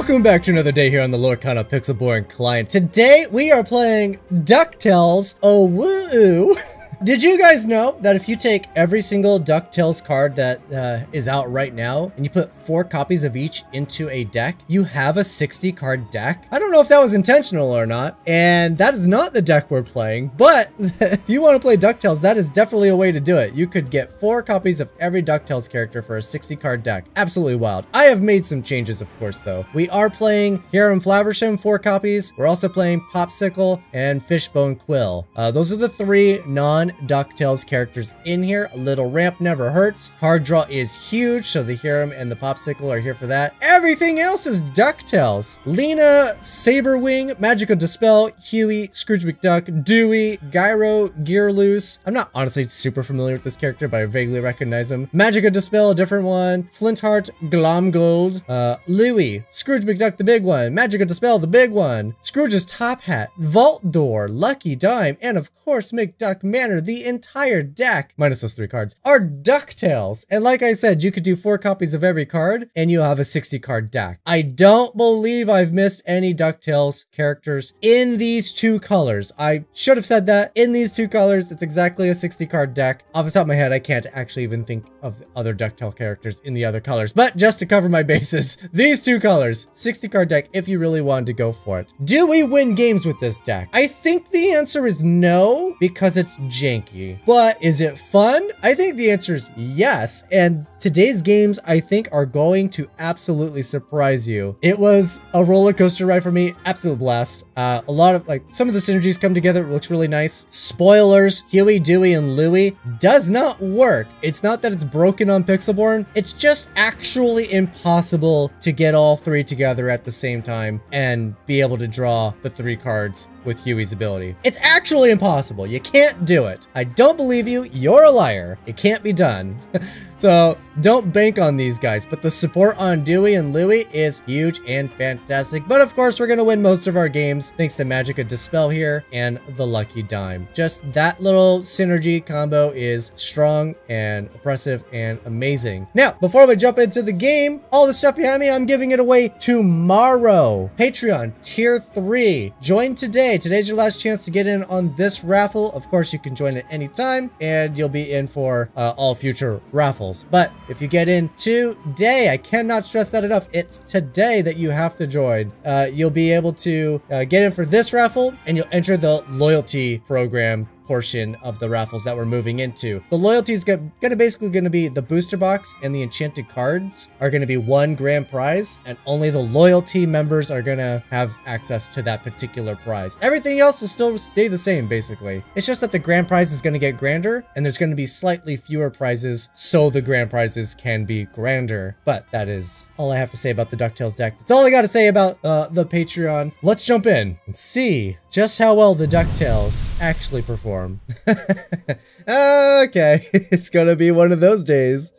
Welcome back to another day here on the Lorcana Pixelborn client. Today we are playing DuckTales Oh Woo. Did you guys know that if you take every single DuckTales card that uh, is out right now and you put four copies of each into a deck, you have a 60 card deck? I don't know if that was intentional or not, and that is not the deck we're playing, but if you want to play DuckTales, that is definitely a way to do it. You could get four copies of every DuckTales character for a 60 card deck. Absolutely wild. I have made some changes, of course, though. We are playing Hiram Flaversham, four copies. We're also playing Pawpsicle and Fishbone Quill. Uh, those are the three non DuckTales characters in here. A little ramp never hurts. Card draw is huge, so the Hiram and the Pawpsicle are here for that. Everything else is DuckTales. Lena, Sabrewing, Magica De Spell, Huey, Scrooge McDuck, Dewey, Gyro, Gearloose. I'm not honestly super familiar with this character, but I vaguely recognize him. Magica De Spell, a different one. Flintheart, Glomgold, uh, Louie, Scrooge McDuck, the big one. Magica De Spell, the big one. Scrooge's Top Hat, Vault Door, Lucky Dime, and of course McDuck Manor, the entire deck, minus those three cards, are DuckTales. And like I said, you could do four copies of every card and you have a 60 card deck. I don't believe I've missed any DuckTales characters in these two colors. I should have said that. In these two colors, it's exactly a 60 card deck. Off the top of my head, I can't actually even think of other DuckTale characters in the other colors. But just to cover my bases, these two colors, 60 card deck if you really wanted to go for it. Do we win games with this deck? I think the answer is no, because it's janky. But is it fun? I think the answer is yes. And today's games, I think, are going to absolutely surprise you. It was a roller coaster ride for me. Absolute blast. Uh, a lot of like some of the synergies come together. It looks really nice. Spoilers, Huey, Dewey, and Louie does not work. It's not that it's broken on Pixelborn. It's just actually impossible to get all three together at the same time and be able to draw the three cards with Huey's ability. It's actually impossible. You can't do it. I don't believe you. You're a liar. It can't be done. so don't bank on these guys, but the support on Dewey and Louie is huge and fantastic. But of course, we're going to win most of our games thanks to Magica De Spell here and the Lucky Dime. Just that little synergy combo is strong and oppressive and amazing. Now, before we jump into the game, all the stuff behind me, I'm giving it away tomorrow. Patreon, tier three. Join today. Today's your last chance to get in on this raffle. Of course, you can join at any time and you'll be in for uh, all future raffles. But if you get in today, I cannot stress that enough. It's today that you have to join. Uh, you'll be able to uh, get in for this raffle and you'll enter the loyalty program portion of the raffles that we're moving into. The loyalty is gonna, gonna basically gonna be the booster box and the enchanted cards are gonna be one grand prize and only the loyalty members are gonna have access to that particular prize. Everything else will still stay the same basically. It's just that the grand prize is gonna get grander and there's gonna be slightly fewer prizes so the grand prizes can be grander. But that is all I have to say about the DuckTales deck. That's all I gotta say about uh, the Patreon. Let's jump in and see just how well the DuckTales actually perform. okay, it's gonna be one of those days.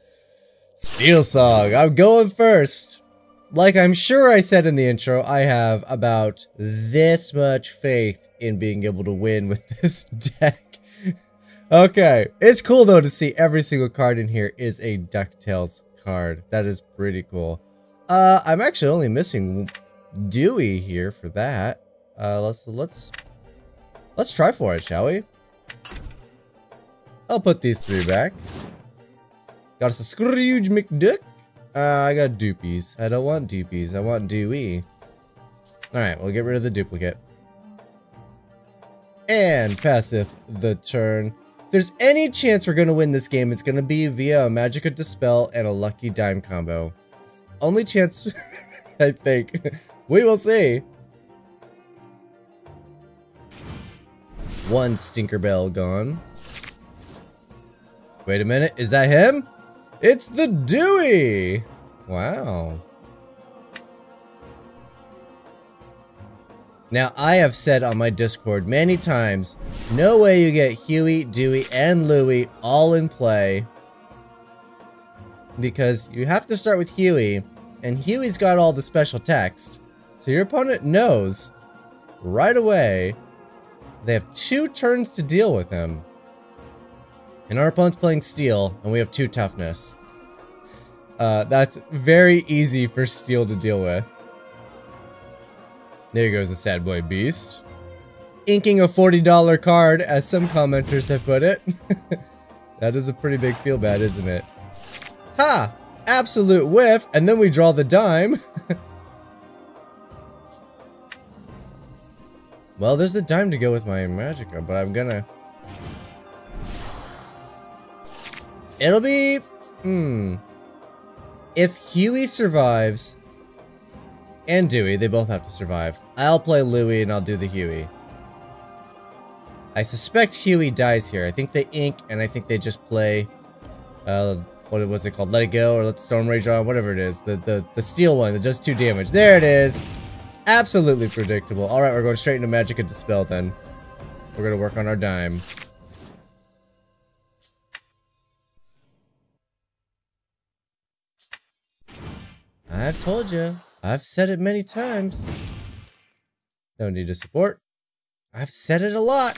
Steel Song, I'm going first. Like I'm sure I said in the intro, I have about this much faith in being able to win with this deck. okay, it's cool though to see every single card in here is a DuckTales card. That is pretty cool. Uh, I'm actually only missing Dewey here for that. Uh, let's, let's, let's try for it, shall we? I'll put these three back. Got us a Scrooge McDuck. Uh, I got dupies. I don't want dupies. I want Dewey. Alright, we'll get rid of the duplicate. And passeth the turn. If there's any chance we're going to win this game, it's going to be via a Magica De Spell and a Lucky Dime combo. Only chance, I think. we will see. One Stinkerbell gone. Wait a minute, is that him? It's the Dewey! Wow. Now, I have said on my Discord many times, no way you get Huey, Dewey, and Louie all in play. Because you have to start with Huey, and Huey's got all the special text. So your opponent knows right away they have two turns to deal with him. And our opponent's playing Steel, and we have two toughness. Uh, that's very easy for Steel to deal with. There goes the sad boy beast. Inking a $40 card, as some commenters have put it. that is a pretty big feel bad, isn't it? Ha! Absolute whiff, and then we draw the dime. well, there's the time to go with my Magica, but I'm gonna... It'll be... Hmm. If Huey survives, and Dewey, they both have to survive. I'll play Louie and I'll do the Huey. I suspect Huey dies here. I think they ink and I think they just play, uh, what was it called? Let It Go or Let the Storm Rage On, whatever it is. The, the, the steel one that does two damage. There it is. Absolutely predictable. All right, we're going straight into Magica De Spell then. We're going to work on our dime. I've told you. I've said it many times. No need to support. I've said it a lot.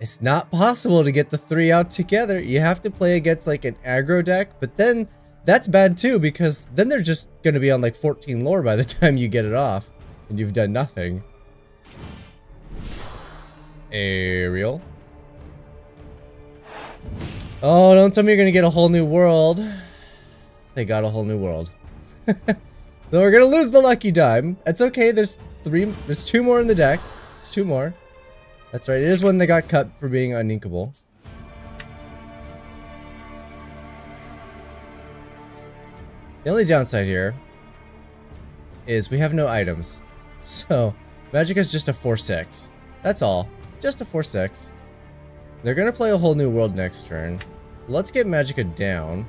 It's not possible to get the three out together. You have to play against like an aggro deck, but then that's bad too because then they're just going to be on like 14 lore by the time you get it off and you've done nothing. Ariel. Oh, don't tell me you're going to get a whole new world. They got a whole new world. so we're gonna lose the lucky dime. That's okay. There's three. There's two more in the deck. There's two more. That's right. It is one that got cut for being uninkable. The only downside here is we have no items. So, Magic is just a 4-6. That's all. Just a 4-6. They're gonna play a whole new world next turn. Let's get Magica down.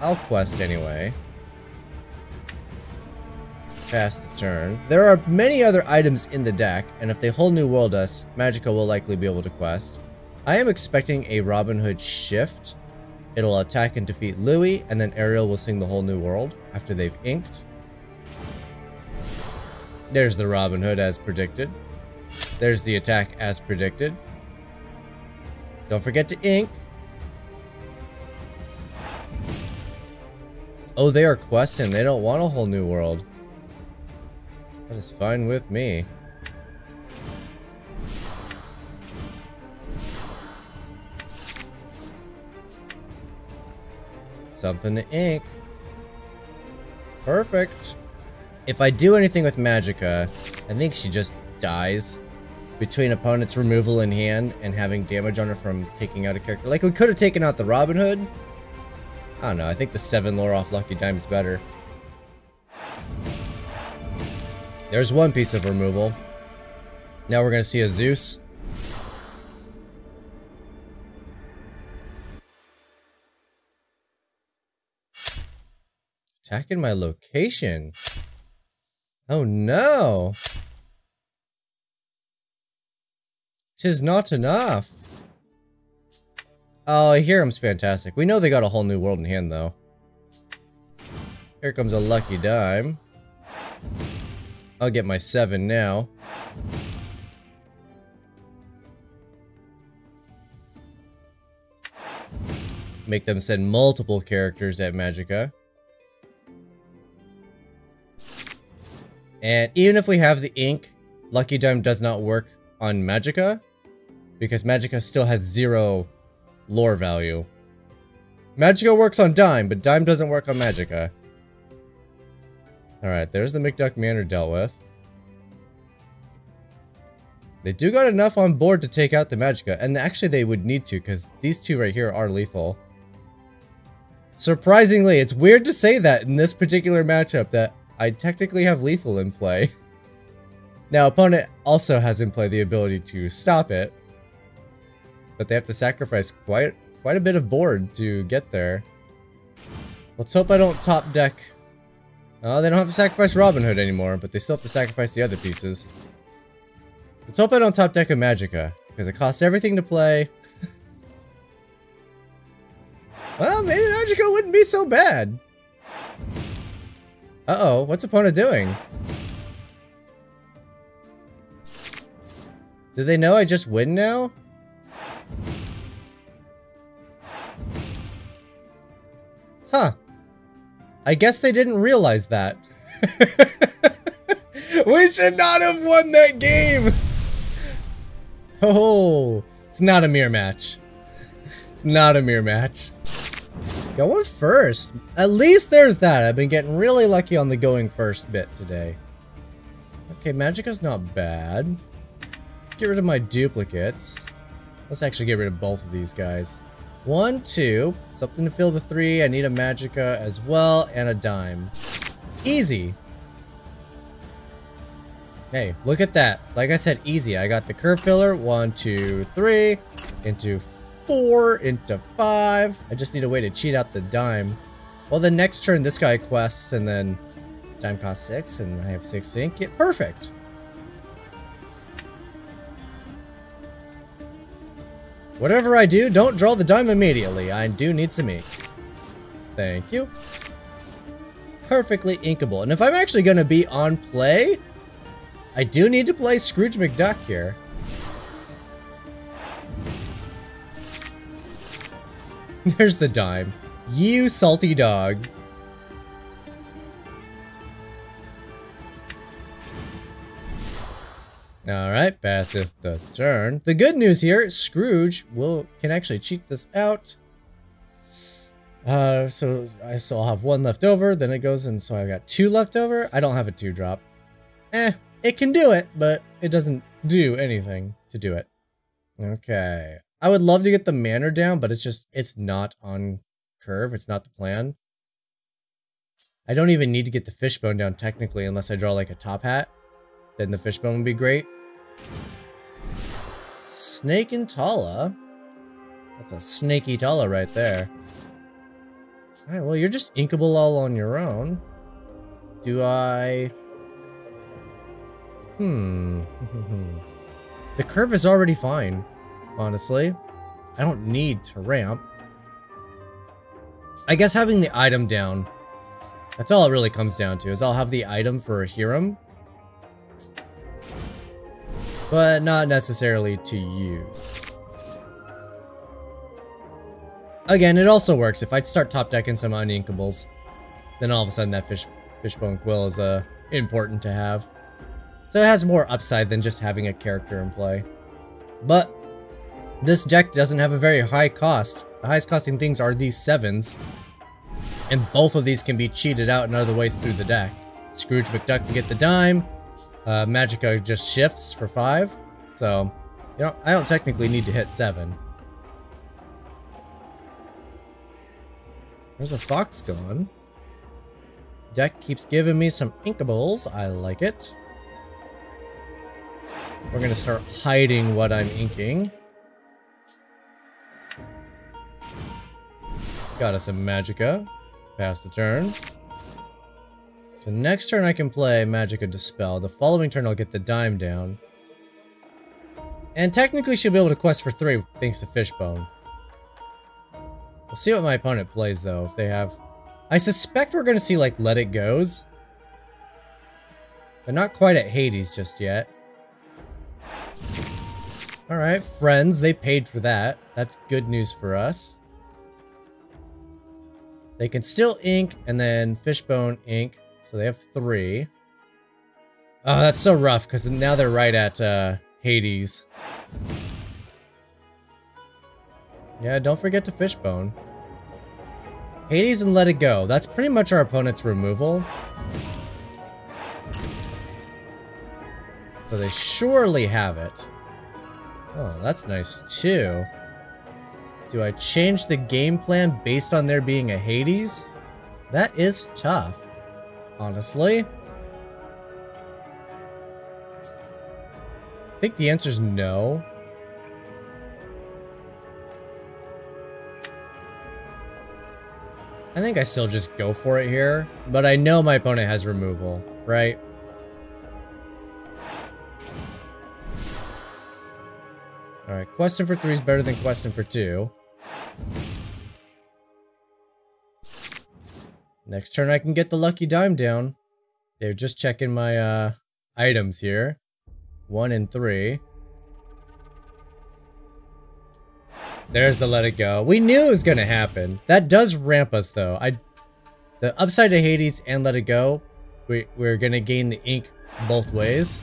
I'll quest anyway. Pass the turn. There are many other items in the deck, and if they whole new world us, Magica will likely be able to quest. I am expecting a Robin Hood shift. It'll attack and defeat Louie, and then Ariel will sing the whole new world after they've inked. There's the Robin Hood as predicted. There's the attack as predicted. Don't forget to ink. Oh, they are questing. They don't want a whole new world. That is fine with me. Something to ink. Perfect. If I do anything with Magica, I think she just dies between opponent's removal in hand and having damage on her from taking out a character. Like, we could have taken out the Robin Hood, I don't know, I think the 7 lore off Lucky Dime is better. There's one piece of removal. Now we're going to see a Zeus. Attacking my location. Oh no! Tis not enough. Oh, Hiram's fantastic. We know they got a whole new world in hand, though. Here comes a lucky dime. I'll get my seven now. Make them send multiple characters at Magica. And even if we have the ink, Lucky Dime does not work on Magica. Because Magica still has zero lore value. Magica works on Dime, but Dime doesn't work on Magica. Alright, there's the McDuck Manor dealt with. They do got enough on board to take out the Magica, and actually they would need to, because these two right here are lethal. Surprisingly, it's weird to say that in this particular matchup that I technically have lethal in play. Now, opponent also has in play the ability to stop it, but they have to sacrifice quite quite a bit of board to get there. Let's hope I don't top deck. Oh, they don't have to sacrifice Robin Hood anymore, but they still have to sacrifice the other pieces. Let's hope I don't top deck a Magica, because it costs everything to play. well, maybe Magica wouldn't be so bad. Uh-oh, what's opponent doing? Do they know I just win now? Huh. I guess they didn't realize that. we should not have won that game! Oh, it's not a mirror match. It's not a mirror match. Going first. At least there's that. I've been getting really lucky on the going first bit today. Okay, Magica's not bad. Let's get rid of my duplicates. Let's actually get rid of both of these guys. One, two. Something to fill the three. I need a Magica as well, and a dime. Easy. Hey, look at that. Like I said, easy. I got the curve filler. One, two, three. Into four. Into five. I just need a way to cheat out the dime. Well, the next turn, this guy quests, and then dime costs six, and I have six ink. Perfect. Whatever I do, don't draw the dime immediately. I do need some ink. Thank you. Perfectly inkable. And if I'm actually going to be on play, I do need to play Scrooge McDuck here. There's the dime. You salty dog. Alright, passive the turn. The good news here, Scrooge will can actually cheat this out. Uh, so I still have one left over, then it goes and so I've got two left over. I don't have a two drop. Eh, it can do it, but it doesn't do anything to do it. Okay. I would love to get the manor down, but it's just, it's not on curve. It's not the plan. I don't even need to get the fishbone down technically unless I draw like a top hat. Then the fishbone would be great. Snake and Tala. That's a snaky Tala right there. Alright, well, you're just inkable all on your own. Do I... Hmm. the curve is already fine, honestly. I don't need to ramp. I guess having the item down, that's all it really comes down to, is I'll have the item for Hiram, but not necessarily to use. Again, it also works. If I start top decking some uninkables, then all of a sudden that fish fishbone quill is uh, important to have. So it has more upside than just having a character in play. But this deck doesn't have a very high cost. The highest costing things are these sevens. And both of these can be cheated out in other ways through the deck. Scrooge McDuck can get the dime. Uh, Magica just shifts for five. So, you know, I don't technically need to hit seven. There's a fox gone. Deck keeps giving me some inkables. I like it. We're gonna start hiding what I'm inking. Got us a Magica. Pass the turn. So next turn I can play Magica De Spell. The following turn I'll get the dime down. And technically she'll be able to quest for three thanks to Fishbone. We'll see what my opponent plays though, if they have... I suspect we're gonna see like Let It Goes. They're not quite at Hades just yet. Alright, friends, they paid for that. That's good news for us. They can still ink, and then Fishbone ink. So they have three. Oh, that's so rough, because now they're right at uh, Hades. Yeah, don't forget to Fishbone. Hades and Let It Go. That's pretty much our opponent's removal. So they surely have it. Oh, that's nice too. Do I change the game plan based on there being a Hades? That is tough honestly. I think the answer is no. I think I still just go for it here, but I know my opponent has removal, right? Alright, question for three is better than question for two. Next turn I can get the lucky dime down. They're just checking my uh, items here. One and three. There's the let it go. We knew it was gonna happen. That does ramp us though. I the upside to Hades and Let It Go, we, we're gonna gain the ink both ways.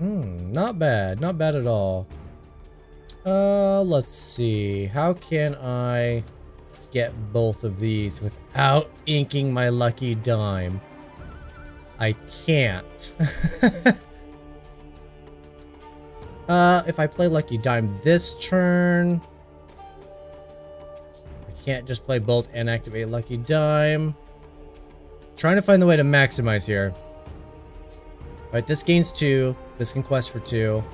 Hmm, not bad. Not bad at all. Uh, let's see. How can I get both of these without inking my lucky dime? I can't. uh, if I play lucky dime this turn... I can't just play both and activate lucky dime. Trying to find the way to maximize here. Alright, this gains two. This can quest for two.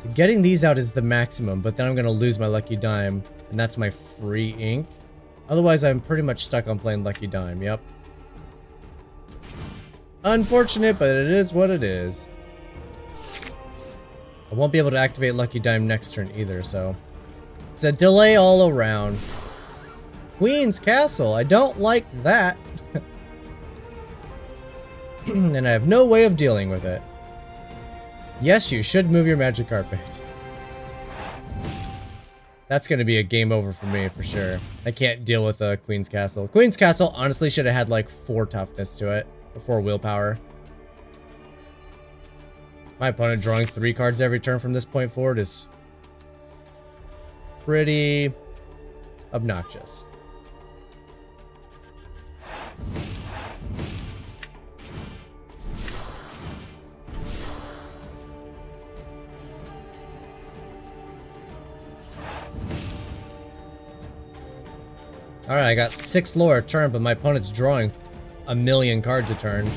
So getting these out is the maximum, but then I'm going to lose my Lucky Dime, and that's my free ink. Otherwise, I'm pretty much stuck on playing Lucky Dime, yep. Unfortunate, but it is what it is. I won't be able to activate Lucky Dime next turn either, so... It's a delay all around. Queen's Castle, I don't like that. and I have no way of dealing with it. Yes, you should move your magic carpet. That's going to be a game over for me, for sure. I can't deal with a uh, Queen's Castle. Queen's Castle honestly should have had like four toughness to it, before willpower. My opponent drawing three cards every turn from this point forward is pretty obnoxious. Alright, I got six lore a turn, but my opponent's drawing a million cards a turn.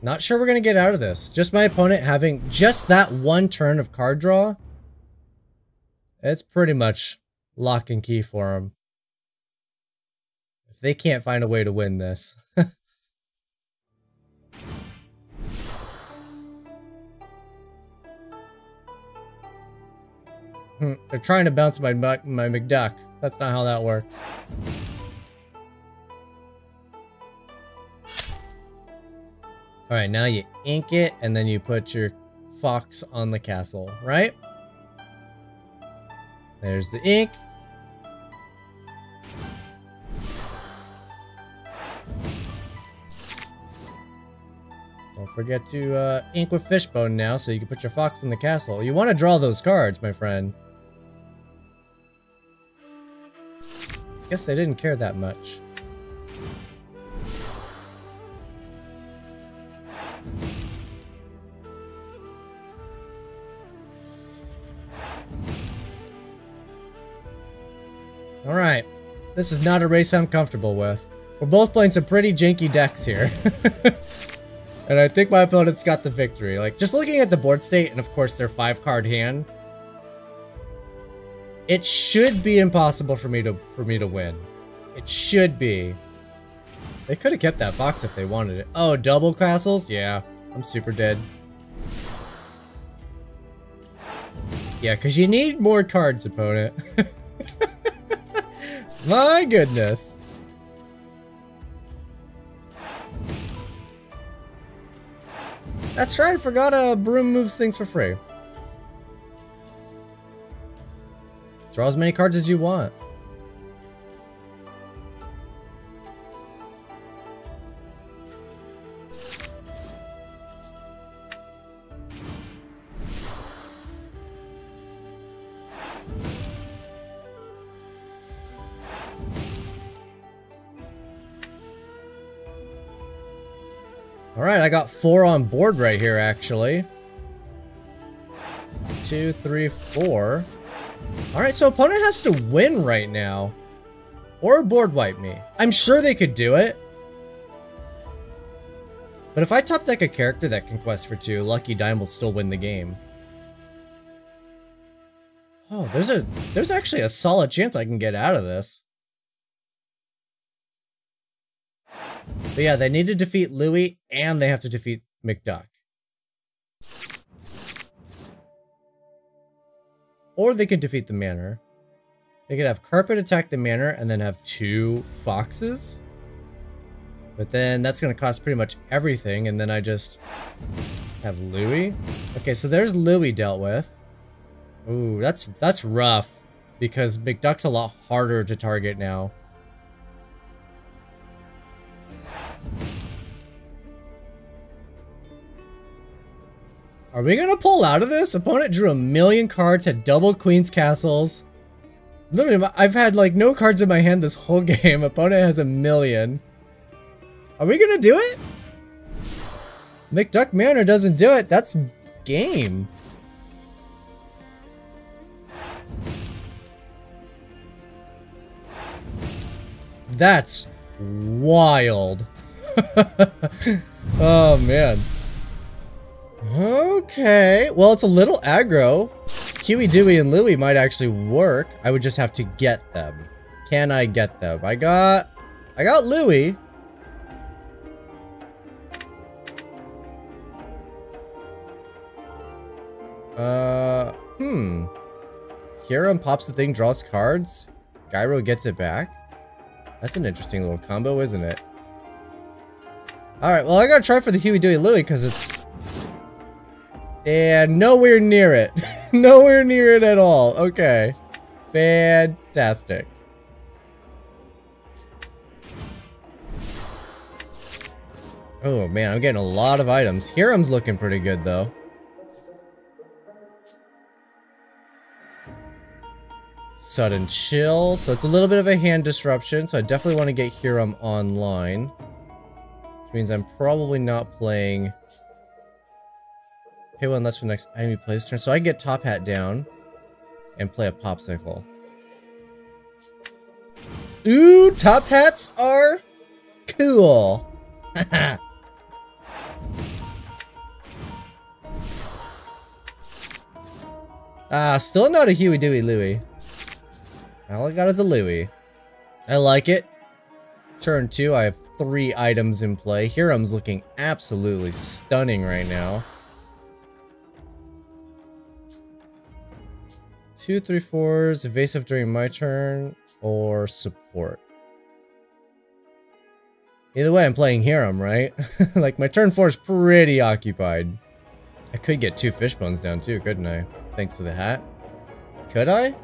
Not sure we're going to get out of this. Just my opponent having just that one turn of card draw. It's pretty much lock and key for him. If they can't find a way to win this. they're trying to bounce my, my McDuck. That's not how that works. Alright, now you ink it, and then you put your fox on the castle, right? There's the ink. Don't forget to uh, ink with Fishbone now so you can put your fox in the castle. You want to draw those cards, my friend. Guess they didn't care that much. Alright. This is not a race I'm comfortable with. We're both playing some pretty janky decks here. and I think my opponent's got the victory. Like, just looking at the board state, and of course their five card hand, it should be impossible for me to for me to win. It should be. They could have kept that box if they wanted it. Oh, double castles? Yeah, I'm super dead. Yeah, because you need more cards, opponent. My goodness. That's right, I forgot a broom moves things for free. Draw as many cards as you want. Alright, I got four on board right here, actually. Two, three, four. Alright, so opponent has to win right now. Or board wipe me. I'm sure they could do it. But if I top deck a character that can quest for two, Lucky Dime will still win the game. Oh, there's a there's actually a solid chance I can get out of this. But yeah, they need to defeat Louie and they have to defeat McDuck. Or they could defeat the manor. They could have Carpet attack the manor and then have two foxes. But then that's going to cost pretty much everything, and then I just have Louie. Okay, so there's Louie dealt with. Ooh, that's that's rough because McDuck's a lot harder to target now. Are we gonna pull out of this? Opponent drew a million cards, had double queen's castles. Literally, I've had like no cards in my hand this whole game. Opponent has a million. Are we gonna do it? McDuck Manor doesn't do it. That's game. That's wild. oh, man. Okay. Well, it's a little aggro. Huey, Dewey, and Louie might actually work. I would just have to get them. Can I get them? I got... I got Louie. Uh, hmm. Hiram pops the thing, draws cards. Gyro gets it back. That's an interesting little combo, isn't it? Alright, well I gotta try for the Huey, Dewey, Louie because it's... And nowhere near it. nowhere near it at all. Okay. Fantastic. Oh man, I'm getting a lot of items. Hiram's looking pretty good though. Sudden chill. So it's a little bit of a hand disruption. So I definitely want to get Hiram online. Which means I'm probably not playing... Pay one less for the next enemy plays turn. So I can get Top Hat down and play a Pawpsicle. Ooh, Top Hats are cool. ah, still not a Huey Dewey Louie. All I got is a Louie. I like it. Turn two, I have three items in play. Hiram's looking absolutely stunning right now. Two, three, fours, evasive during my turn, or support. Either way, I'm playing Hiram, right? like, my turn four is pretty occupied. I could get two fishbones down too, couldn't I? Thanks to the hat. Could I?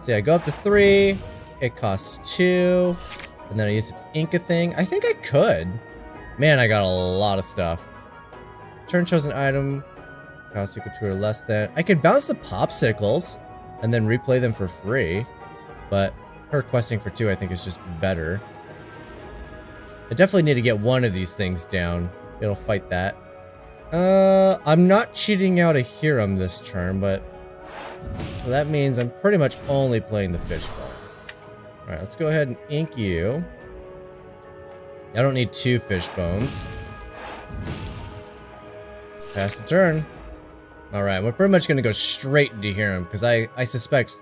See, I go up to three. It costs two. And then I use it to ink a thing. I think I could. Man, I got a lot of stuff. Turn chosen item. Cost equal to or less than. I could bounce the Pawpsicles and then replay them for free. But her questing for two, I think, is just better. I definitely need to get one of these things down. It'll fight that. Uh, I'm not cheating out a Hiram this turn, but so that means I'm pretty much only playing the fishbowl. Alright, let's go ahead and ink you. I don't need two fish bones. Pass the turn. Alright, we're pretty much gonna go straight into Hiram, because I, I suspect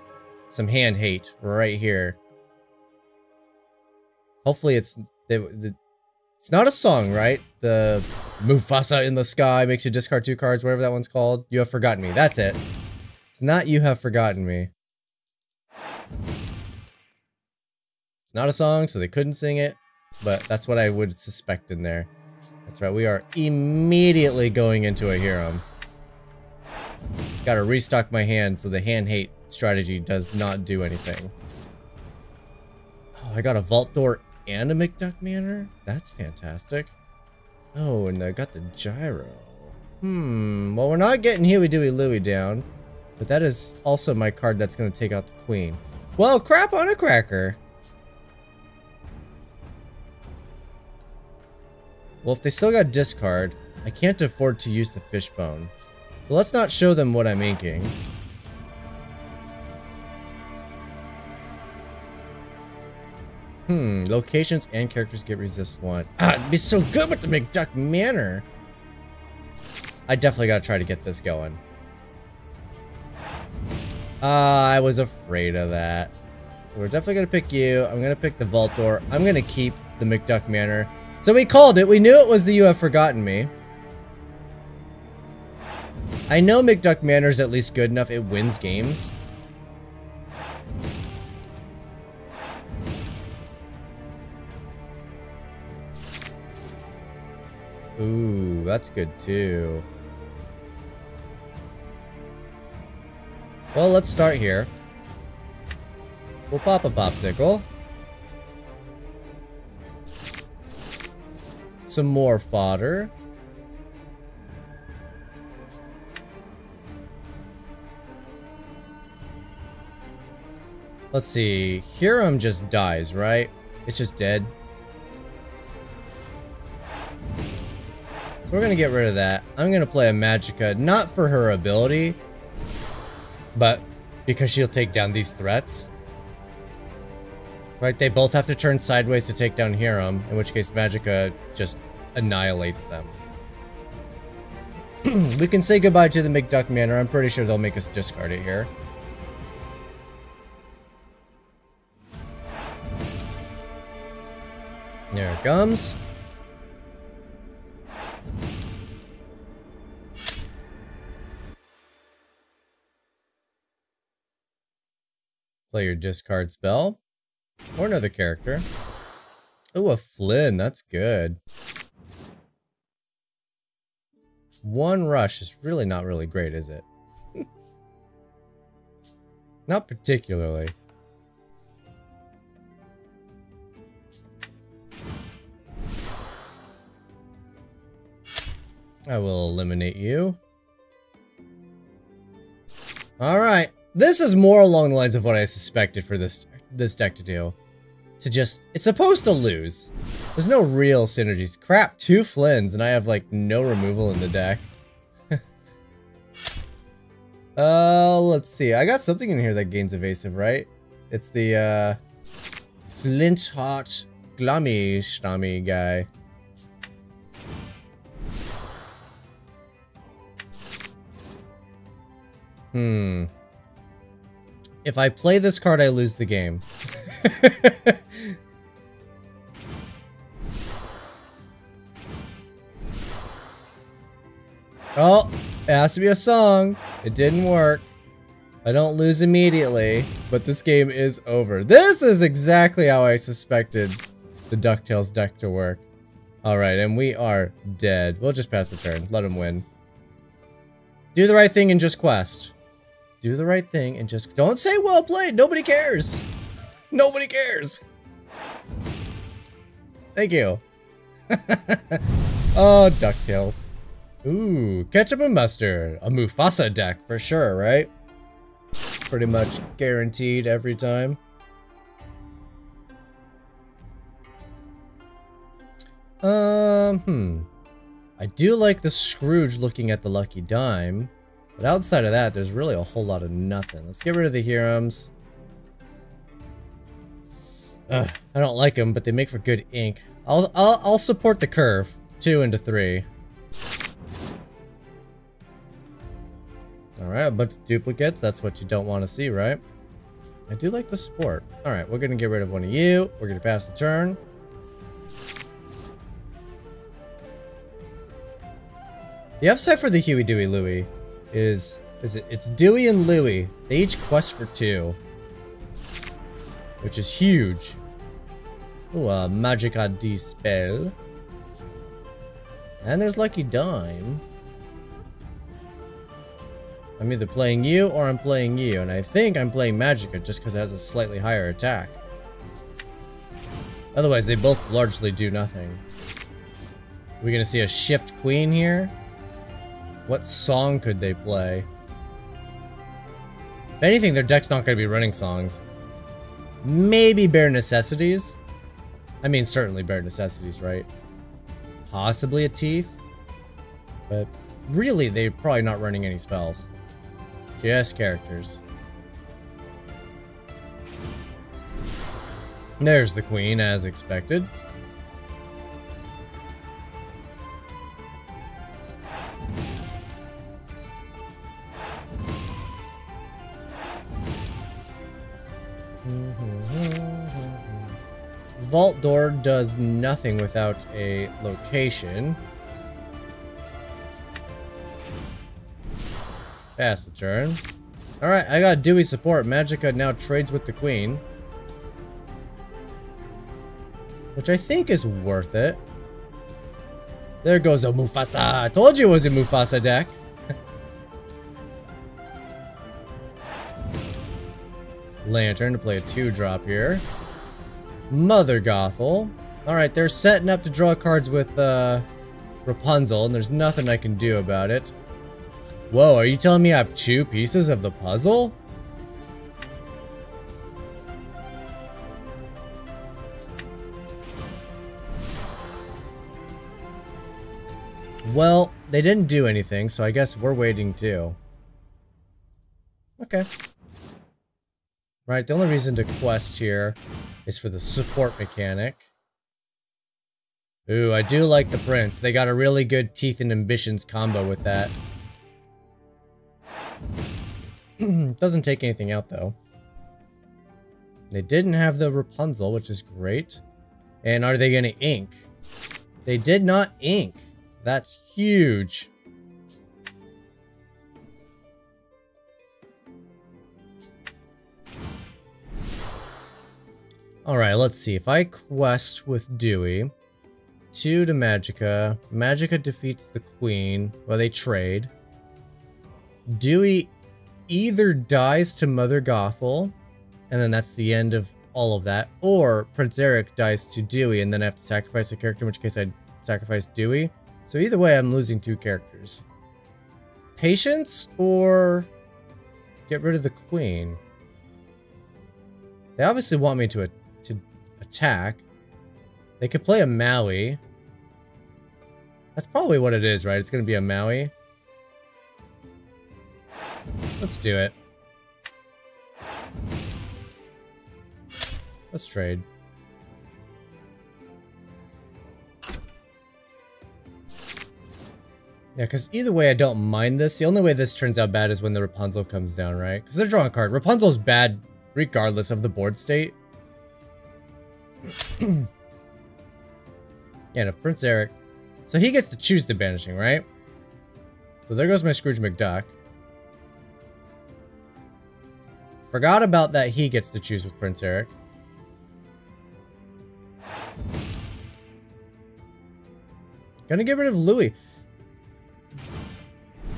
some hand hate right here. Hopefully it's the, the it's not a song, right? The Mufasa in the sky makes you discard two cards, whatever that one's called. You have forgotten me. That's it. It's not You Have Forgotten Me. It's not a song, so they couldn't sing it, but that's what I would suspect in there. That's right, we are immediately going into a Hiram. Gotta restock my hand so the hand hate strategy does not do anything. Oh, I got a vault door and a McDuck Manor? That's fantastic. Oh, and I got the gyro. Hmm, well we're not getting Huey Dewey Louie down. But that is also my card that's going to take out the queen. Well, crap on a cracker. Well, if they still got discard, I can't afford to use the fishbone. So let's not show them what I'm inking. Hmm, locations and characters get resist one. Ah, it'd be so good with the McDuck Manor. I definitely gotta try to get this going. Uh, I was afraid of that. So we're definitely gonna pick you. I'm gonna pick the vault door. I'm gonna keep the McDuck Manor. So we called it. We knew it was the You Have Forgotten Me. I know McDuck Manor is at least good enough. It wins games. Ooh, that's good too. Well, let's start here. We'll pop a Pawpsicle. Some more fodder. Let's see. Hiram just dies, right? It's just dead. So we're gonna get rid of that. I'm gonna play a Magica, not for her ability, but because she'll take down these threats. Right, they both have to turn sideways to take down Hiram, in which case Magica just annihilates them. we can say goodbye to the McDuck Manor. I'm pretty sure they'll make us discard it here. Comes. Play your discard spell. Or another character. Oh, a Flynn. That's good. One rush is really not really great, is it? not particularly. I will eliminate you. Alright. This is more along the lines of what I suspected for this this deck to do. To just... It's supposed to lose. There's no real synergies. Crap, two Flynns, and I have, like, no removal in the deck. uh, let's see. I got something in here that gains evasive, right? It's the, uh... Flintheart Glummy Stommy guy. Hmm. If I play this card, I lose the game. oh, it has to be a song. It didn't work. I don't lose immediately, but this game is over. This is exactly how I suspected the DuckTales deck to work. Alright, and we are dead. We'll just pass the turn. Let him win. Do the right thing and just quest do the right thing and just don't say well played. Nobody cares. Nobody cares. Thank you. oh, DuckTales. Ooh, ketchup and mustard. A Mufasa deck for sure, right? Pretty much guaranteed every time. Um, hmm. I do like the Scrooge looking at the Lucky Dime. But outside of that, there's really a whole lot of nothing. Let's get rid of the Hirams. Ugh, I don't like them, but they make for good ink. I'll, I'll, I'll support the curve. Two into three. Alright, a bunch of duplicates. That's what you don't want to see, right? I do like the sport. Alright, we're going to get rid of one of you. We're going to pass the turn. The upside for the Huey, Dewey, Louie is is it? It's Dewey and Louie. They each quest for two, which is huge. Ooh, a Magica De Spell. And there's Lucky Dime. I'm either playing you or I'm playing you, and I think I'm playing Magica just because it has a slightly higher attack. Otherwise, they both largely do nothing. Are we gonna see a Shift Queen here? What song could they play? If anything, their deck's not going to be running songs. Maybe Bare Necessities. I mean, certainly Bare Necessities, right? Possibly a Teeth. But really, they're probably not running any spells. Just characters. There's the Queen, as expected. Vault door does nothing without a location. Pass the turn. Alright, I got Dewey support. Magica now trades with the queen. Which I think is worth it. There goes a Mufasa. I told you it was a Mufasa deck. Lantern to play a 2-drop here. Mother Gothel. Alright, they're setting up to draw cards with uh, Rapunzel, and there's nothing I can do about it. Whoa, are you telling me I have two pieces of the puzzle? Well, they didn't do anything, so I guess we're waiting too. Okay. Right, the only reason to quest here is for the support mechanic. Ooh, I do like the prince. They got a really good teeth and ambitions combo with that. Doesn't take anything out though. They didn't have the Rapunzel, which is great. And are they gonna ink? They did not ink. That's huge. Alright, let's see. If I quest with Dewey, two to Magica. Magica defeats the Queen. Well, they trade. Dewey either dies to Mother Gothel, and then that's the end of all of that, or Prince Eric dies to Dewey, and then I have to sacrifice a character, in which case I'd sacrifice Dewey. So either way, I'm losing two characters. Patience, or get rid of the Queen? They obviously want me to attack. They could play a Maui. That's probably what it is, right? It's going to be a Maui. Let's do it. Let's trade. Yeah, because either way, I don't mind this. The only way this turns out bad is when the Rapunzel comes down, right? Because they're drawing a card. Rapunzel's bad regardless of the board state. yeah, and if Prince Eric... So he gets to choose the banishing, right? So there goes my Scrooge McDuck. Forgot about that he gets to choose with Prince Eric. Gonna get rid of Louie.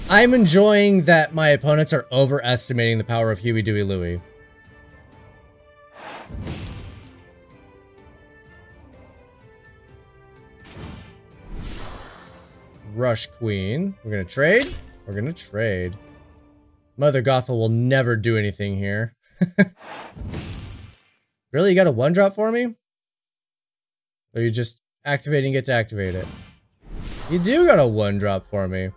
I'm enjoying that my opponents are overestimating the power of Huey, Dewey, Louie. Rush Queen. We're gonna trade? We're gonna trade. Mother Gothel will never do anything here. really? You got a one drop for me? Or you just activating it to activate it? You do got a one drop for me.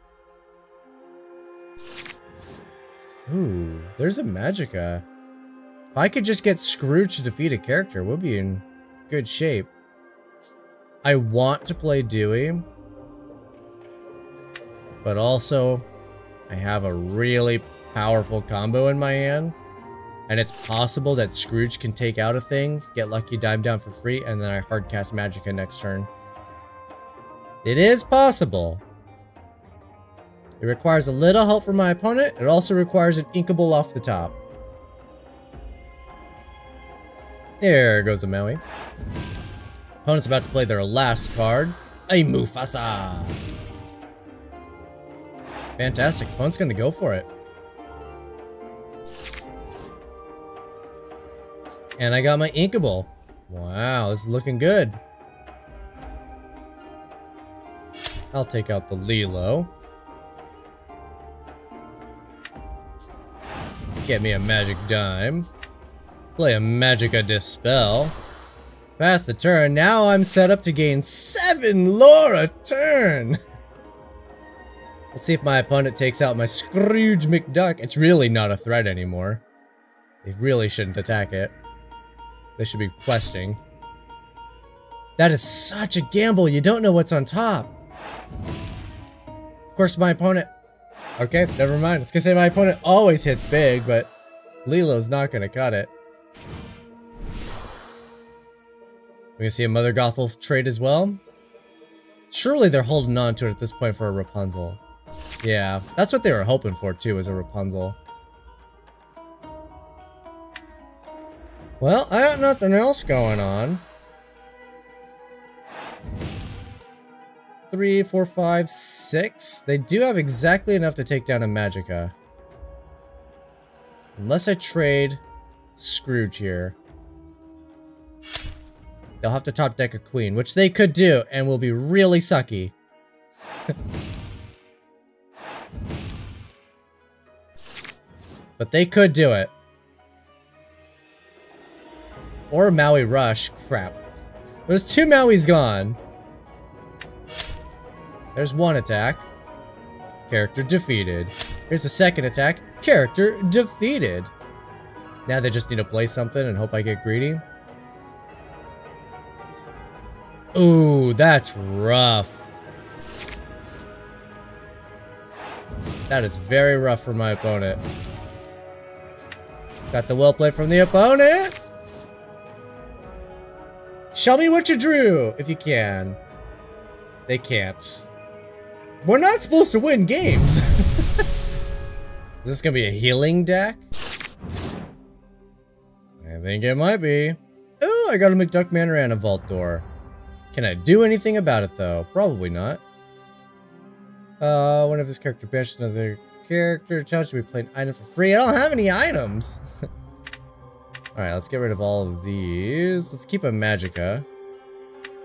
Ooh, there's a Magica. If I could just get Scrooge to defeat a character, we'll be in good shape. I want to play Dewey, but also, I have a really powerful combo in my hand. And it's possible that Scrooge can take out a thing, get Lucky Dime down for free, and then I hardcast Magica next turn. It is possible. It requires a little help from my opponent. It also requires an inkable off the top. There goes a Maui. Opponent's about to play their last card. A Mufasa. Fantastic. Opponent's gonna go for it. And I got my Inkable. Wow, this is looking good. I'll take out the Lilo. Get me a Magic Dime. Play a Magica De Spell. Pass the turn. Now I'm set up to gain 7 lore a turn. Let's see if my opponent takes out my Scrooge McDuck. It's really not a threat anymore. They really shouldn't attack it. They should be questing. That is such a gamble. You don't know what's on top. Of course, my opponent... Okay, never mind. I was gonna say my opponent always hits big, but Lilo's not gonna cut it. We're gonna see a Mother Gothel trade as well. Surely they're holding on to it at this point for a Rapunzel. Yeah, that's what they were hoping for too, as a Rapunzel. Well, I got nothing else going on. Three, four, five, six. They do have exactly enough to take down a Magica. Unless I trade Scrooge here. They'll have to top deck a queen, which they could do, and will be really sucky. But they could do it. Or Maui Rush. Crap. There's two Maui's gone. There's one attack. Character defeated. Here's a second attack. Character defeated. Now they just need to play something and hope I get greedy. Ooh, that's rough. That is very rough for my opponent. Got the well played from the opponent. Show me what you drew, if you can. They can't. We're not supposed to win games. Is this gonna be a healing deck? I think it might be. Oh, I got a McDuck Manor and a vault door. Can I do anything about it though? Probably not. Uh, one of his character banishes another character. Challenge to be playing item for free. I don't have any items. Alright, let's get rid of all of these. Let's keep a Magica.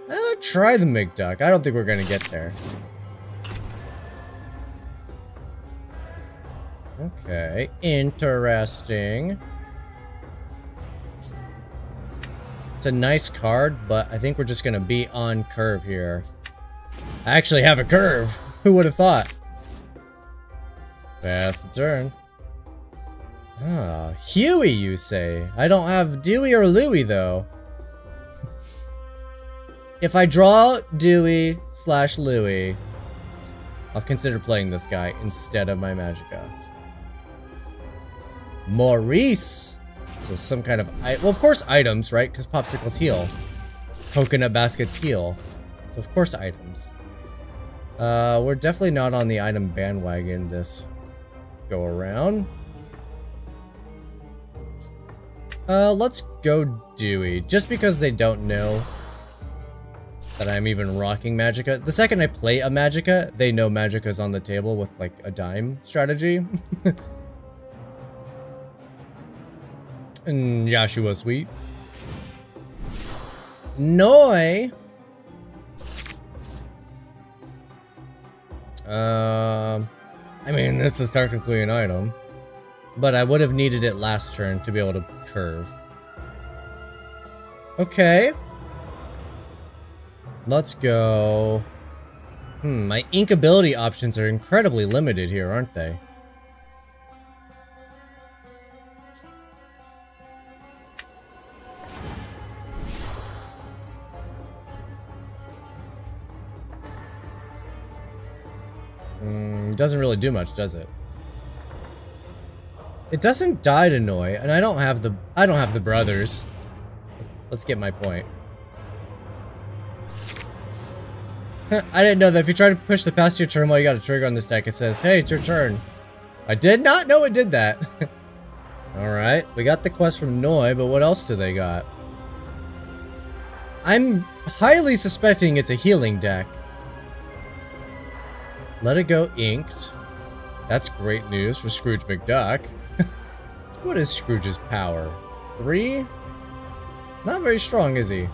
Uh, try the McDuck. I don't think we're gonna get there. Okay, interesting. It's a nice card, but I think we're just gonna be on curve here. I actually have a curve! Who would have thought? Pass the turn. Ah, Huey, you say? I don't have Dewey or Louie, though. if I draw Dewey slash Louie, I'll consider playing this guy instead of my Magica. Maurice! So some kind of... Well, of course items, right? Because Pawpsicles heal. Coconut baskets heal. So of course items. Uh, we're definitely not on the item bandwagon this go around. Uh, let's go Dewey. Just because they don't know that I'm even rocking Magica. The second I play a Magica, they know Magica's on the table with like a dime strategy. and Joshua Sweet. Noi. Um, I mean, this is technically an item. But I would have needed it last turn to be able to curve. Okay. Let's go. Hmm, my ink ability options are incredibly limited here, aren't they? Mm, doesn't really do much, does it? It doesn't die to Noi, and I don't have the I don't have the brothers. Let's get my point. I didn't know that if you try to push the past your turn while you got a trigger on this deck, it says, hey, it's your turn. I did not know it did that. Alright, we got the quest from Noi, but what else do they got? I'm highly suspecting it's a healing deck. Let it go inked. That's great news for Scrooge McDuck. what is Scrooge's power? Three? Not very strong, is he?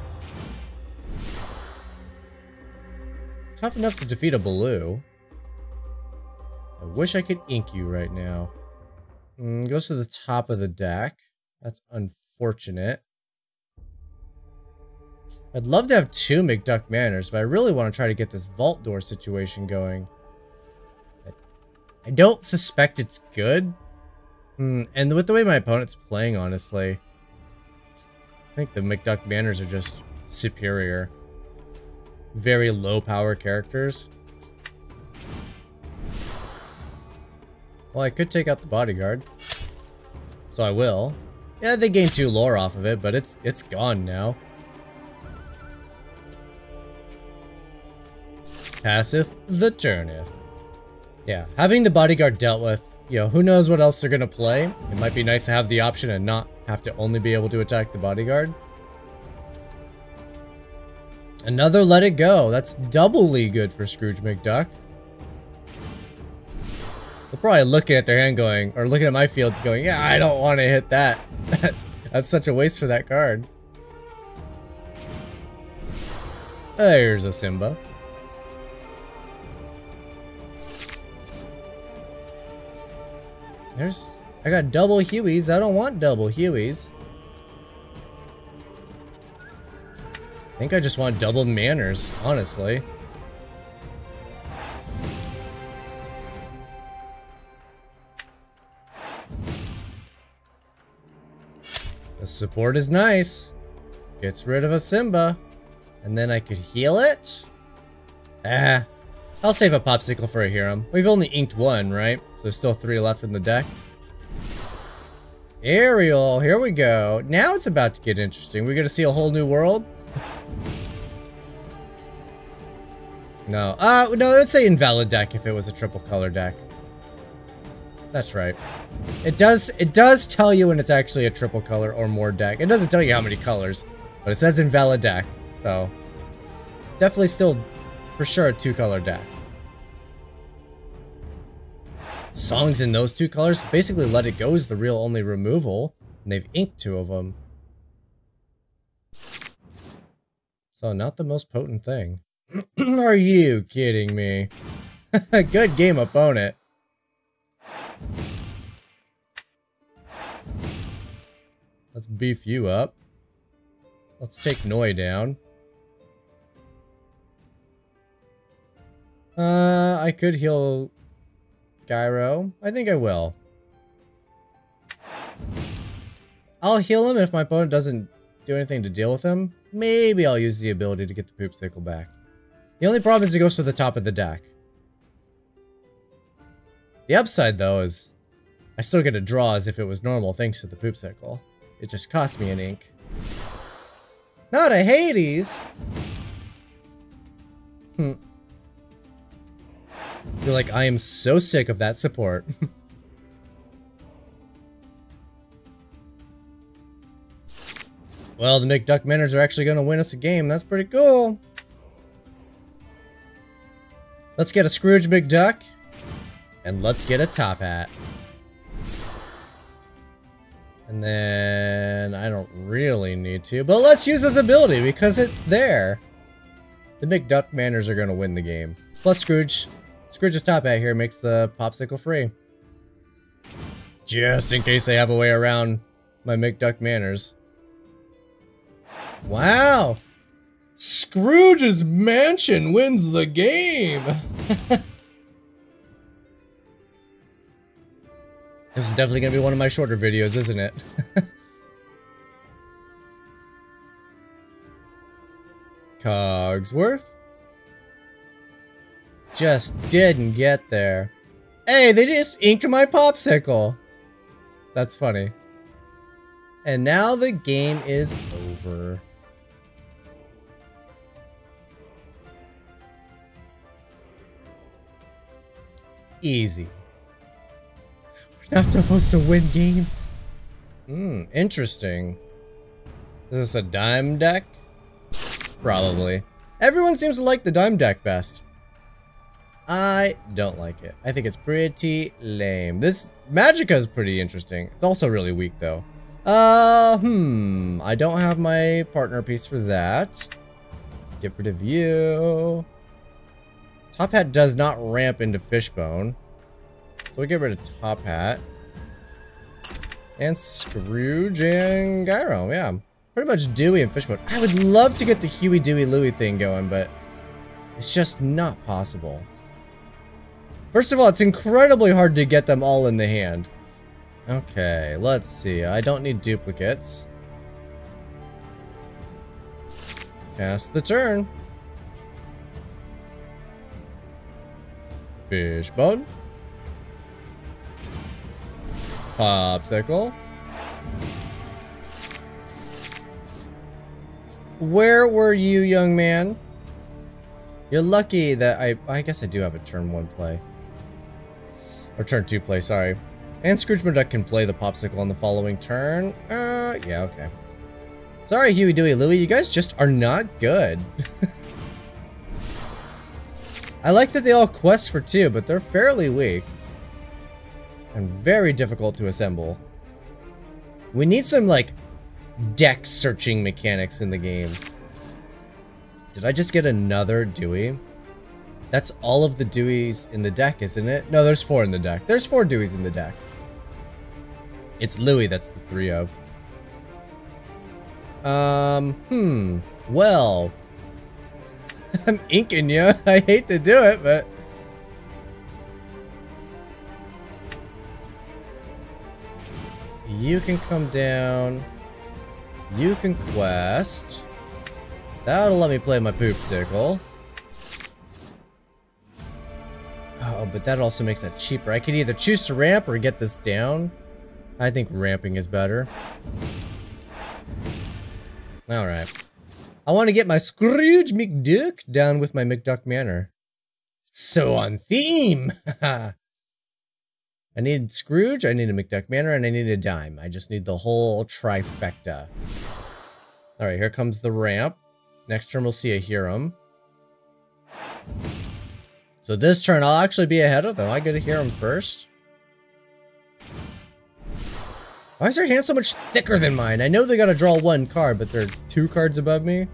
Tough enough to defeat a Baloo. I wish I could ink you right now. Mm, goes to the top of the deck. That's unfortunate. I'd love to have two McDuck Manors, but I really want to try to get this vault door situation going. I don't suspect it's good. Hmm, and with the way my opponent's playing, honestly, I think the McDuck Manors are just superior. Very low power characters. Well, I could take out the bodyguard. So I will. Yeah, they gain two lore off of it, but it's it's gone now. Passeth the turneth. Yeah, having the bodyguard dealt with, you know, who knows what else they're gonna play. It might be nice to have the option and not have to only be able to attack the bodyguard. Another let it go. That's doubly good for Scrooge McDuck. They're probably looking at their hand going, or looking at my field going, yeah, I don't want to hit that. That's such a waste for that card. There's a Simba. There's... I got double Hueys. I don't want double Hueys. I think I just want double manors, honestly. The support is nice. Gets rid of a Simba. And then I could heal it? Ah. I'll save a Pawpsicle for a Hiram. We've only inked one, right? So there's still three left in the deck. Ariel, here we go. Now it's about to get interesting. We're gonna see a whole new world? no. Uh, no, let's say invalid deck if it was a triple color deck. That's right. It does it does tell you when it's actually a triple color or more deck. It doesn't tell you how many colors, but it says invalid deck. So definitely still for sure a two color deck. Songs in those two colors, basically Let It Go is the real only removal, and they've inked two of them. So not the most potent thing. Are you kidding me? Good game opponent. Let's beef you up. Let's take Noi down. Uh, I could heal Gyro. I think I will. I'll heal him if my opponent doesn't do anything to deal with him. Maybe I'll use the ability to get the Pawpsicle back. The only problem is it goes to the top of the deck. The upside, though, is I still get a draw as if it was normal thanks to the Pawpsicle. It just cost me an ink. Not a Hades! Hmm. You're like, I am so sick of that support. well, the McDuck Manors are actually going to win us a game. That's pretty cool. Let's get a Scrooge McDuck. And let's get a top hat. And then I don't really need to, but let's use his ability because it's there. The McDuck Manors are going to win the game. Plus Scrooge. Scrooge's top hat here makes the Pawpsicle free. Just in case they have a way around my McDuck Manors. Wow! Scrooge's mansion wins the game! This is definitely going to be one of my shorter videos, isn't it? Cogsworth? Just didn't get there. Hey, they just inked my Pawpsicle. That's funny. And now the game is over. Easy. We're not supposed to win games. Hmm, interesting. Is this a dime deck? Probably. Everyone seems to like the dime deck best. I don't like it. I think it's pretty lame. This Magica is pretty interesting. It's also really weak though. Uh, hmm. I don't have my partner piece for that. Get rid of you. Top Hat does not ramp into Fishbone. So we get rid of Top Hat. And Scrooge and Gyro, yeah. Pretty much Dewey and Fishbone. I would love to get the Huey, Dewey, Louie thing going, but it's just not possible. First of all, it's incredibly hard to get them all in the hand. Okay, let's see. I don't need duplicates. Pass the turn. Fishbone. Pawpsicle. Where were you, young man? You're lucky that I... I guess I do have a turn one play. Or turn two play, sorry. And Scrooge McDuck can play the Pawpsicle on the following turn. Uh, yeah, okay. Sorry, Huey, Dewey, Louie, you guys just are not good. I like that they all quest for two, but they're fairly weak. And very difficult to assemble. We need some, like, deck searching mechanics in the game. Did I just get another Dewey? That's all of the Deweys in the deck, isn't it? No, there's four in the deck. There's four Deweys in the deck. It's Louie that's the three of. Um, hmm. Well. I'm inking you. I hate to do it, but... You can come down. You can quest. That'll let me play my Pawpsicle. Oh, but that also makes that cheaper. I could either choose to ramp or get this down. I think ramping is better. Alright. I want to get my Scrooge McDuck down with my McDuck Manor. So on theme! I need Scrooge, I need a McDuck Manor, and I need a dime. I just need the whole trifecta. Alright, here comes the ramp. Next turn we'll see a Hiram. So this turn I'll actually be ahead of them. I get to hear them first. Why is their hand so much thicker than mine? I know they gotta draw one card, but they're two cards above me.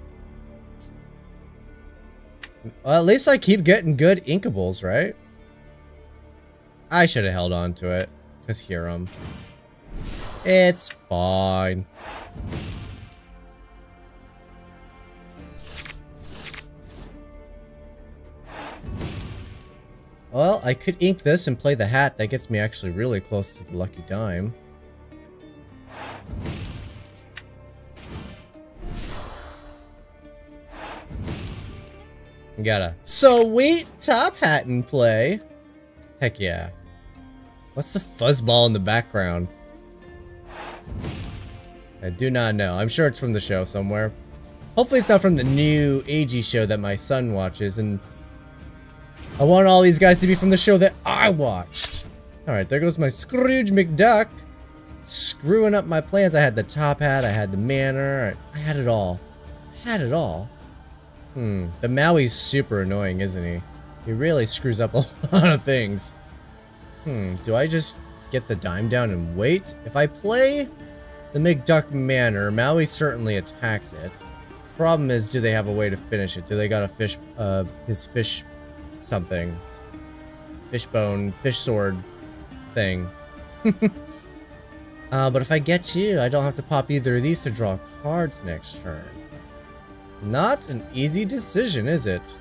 Well, at least I keep getting good inkables, right? I should have held on to it. Because them. It's fine. Well, I could ink this and play the hat. That gets me actually really close to the lucky dime. got a sweet top hat in play. Heck yeah. What's the fuzzball in the background? I do not know. I'm sure it's from the show somewhere. Hopefully it's not from the new AG show that my son watches, and I want all these guys to be from the show that I watched. Alright, there goes my Scrooge McDuck. Screwing up my plans. I had the top hat, I had the manor, I had it all. I had it all. Hmm, the Maui's super annoying, isn't he? He really screws up a lot of things. Hmm, do I just get the dime down and wait? If I play the McDuck Manor, Maui certainly attacks it. Problem is, do they have a way to finish it? Do they got a fish, uh, his fish something? Fishbone, fish sword thing. uh, but if I get you, I don't have to pop either of these to draw cards next turn. Not an easy decision, is it?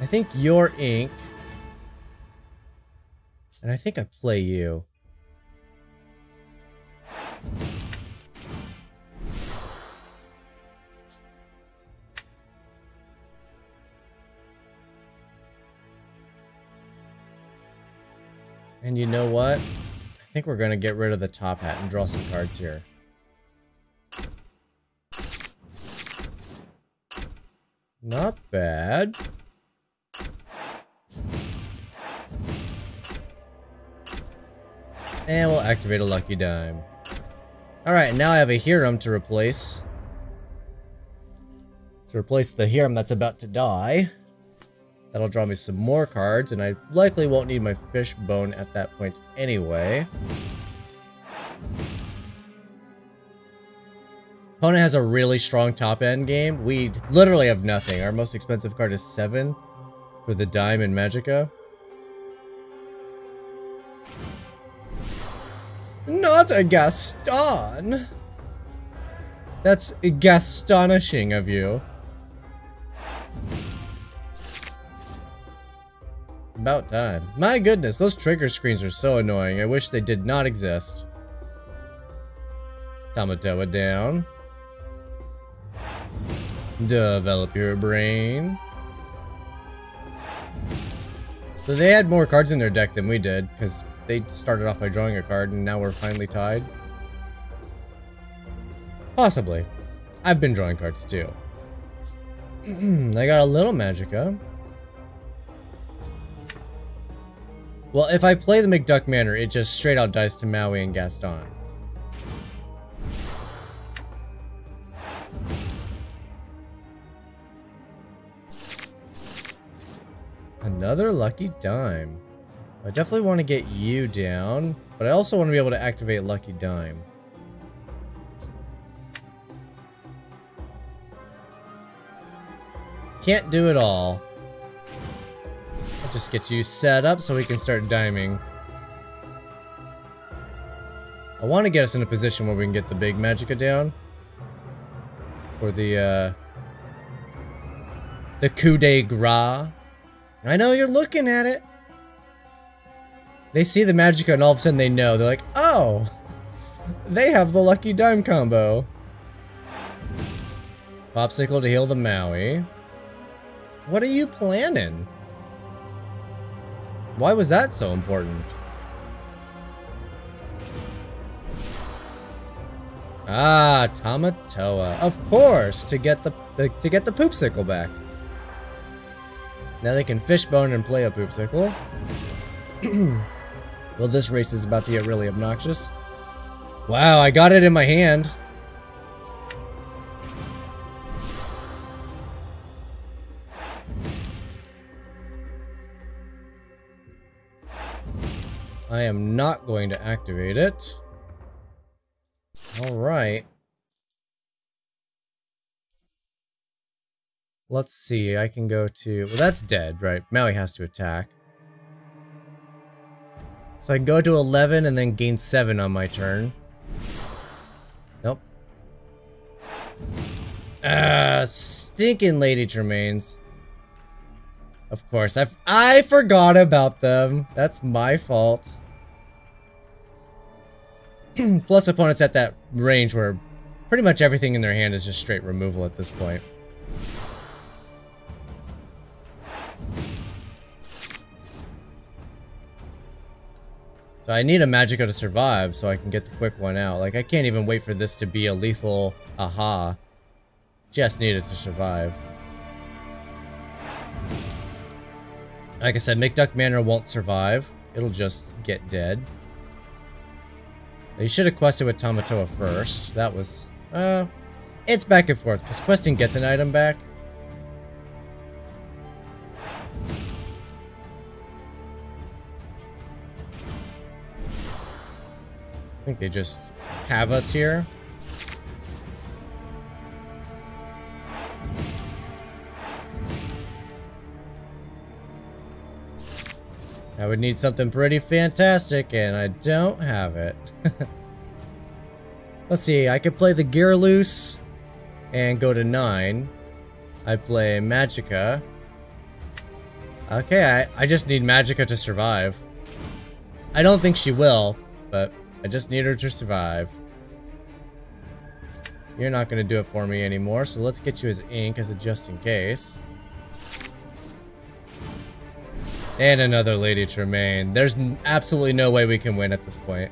I think you're ink. And I think I play you. And you know what? I think we're going to get rid of the top hat and draw some cards here. Not bad. And we'll activate a Lucky Dime. Alright, now I have a Hiram to replace. To replace the Hiram that's about to die. That'll draw me some more cards, and I likely won't need my Fishbone at that point anyway. Opponent has a really strong top end game. We literally have nothing. Our most expensive card is 7 for the Dime and Magica. Not a Gaston! That's gastonishing of you. About time. My goodness, those trigger screens are so annoying. I wish they did not exist. Tamatoa down. Develop your brain. So they had more cards in their deck than we did, because they started off by drawing a card, and now we're finally tied. Possibly. I've been drawing cards too. I got a little Magica. Well, if I play the McDuck Manor, it just straight out dies to Maui and Gaston. Another lucky dime. I definitely want to get you down, but I also want to be able to activate Lucky Dime. Can't do it all. Just get you set up so we can start diming. I want to get us in a position where we can get the big Magica down. For the, uh... The coup de grace. I know you're looking at it. They see the Magica and all of a sudden they know. They're like, oh! They have the lucky dime combo. Pawpsicle to heal the Maui. What are you planning? Why was that so important? Ah, Tamatoa. Of course, to get the, the to get the Pawpsicle back. Now they can fishbone and play a Pawpsicle. well, this race is about to get really obnoxious. Wow, I got it in my hand. I am not going to activate it. Alright. Let's see, I can go to... Well, that's dead, right? Maui has to attack. So I can go to 11 and then gain 7 on my turn. Nope. Ah, stinking Lady Tremaines. Of course, I, I forgot about them. That's my fault. Plus opponents at that range where pretty much everything in their hand is just straight removal at this point. So I need a Magica to survive so I can get the quick one out. Like, I can't even wait for this to be a lethal aha. Just need it to survive. Like I said, McDuck Manor won't survive. It'll just get dead. You should have quested with Tamatoa first. That was... Uh... It's back and forth, because questing gets an item back. I think they just have us here. I would need something pretty fantastic, and I don't have it. Let's see, I could play the Gearloose and go to 9. I play Magica. Okay, I, I just need Magica to survive. I don't think she will, but I just need her to survive. You're not going to do it for me anymore, so let's get you as ink as a just in case. And another Lady Tremaine. There's absolutely no way we can win at this point.